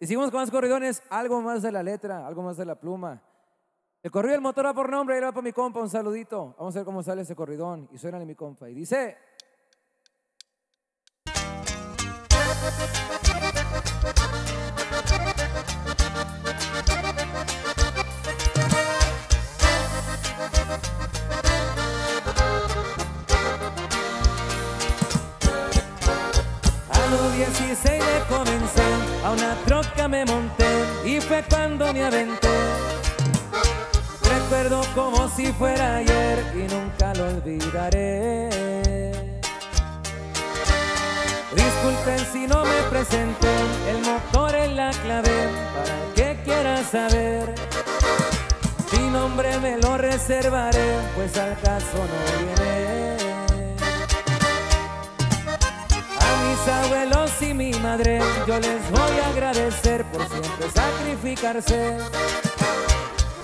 Y seguimos con más corridones, algo más de la letra, algo más de la pluma. El corrido del motor va por nombre y va para mi compa, un saludito. Vamos a ver cómo sale ese corridón. Y suena mi compa. Y dice... A los 16 le comencé, a una me monté y fue cuando me aventé. Recuerdo como si fuera ayer y nunca lo olvidaré. Disculpen si no me presenté, el motor es la clave para que quiera saber. Mi nombre me lo reservaré, pues al caso no viene. A mis abuelos y mi madre yo les voy a agradecer por siempre sacrificarse.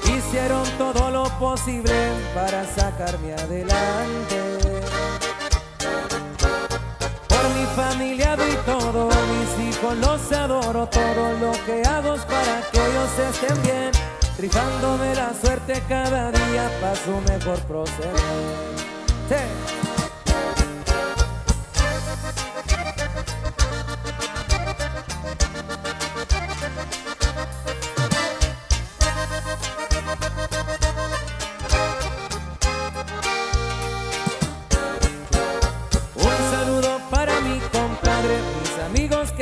Hicieron todo lo posible para sacarme adelante. Por mi familia doy todo, mis hijos los adoro, todo lo que hago para que ellos estén bien. Rifándome la suerte cada día para su mejor proceder. Sí.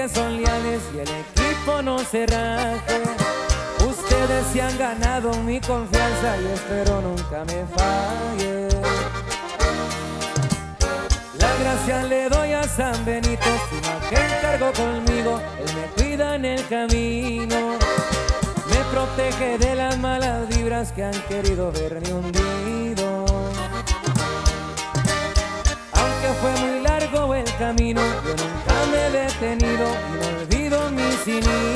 Que son leales y el equipo no se raje. Ustedes se han ganado mi confianza y espero nunca me falle. La gracia le doy a San Benito, su imagen cargo conmigo, él me cuida en el camino. Me protege de las malas vibras que han querido verme hundido. Aunque fue muy largo el camino, yo nunca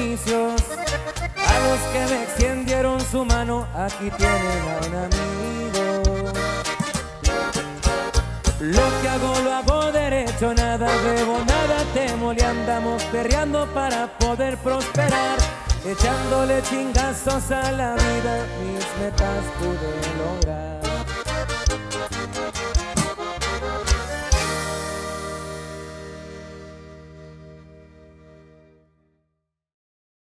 A los que me extendieron su mano, aquí tienen a un amigo. Lo que hago lo hago derecho, nada debo, nada temo, le andamos perreando para poder prosperar. Echándole chingazos a la vida, mis metas pude lograr.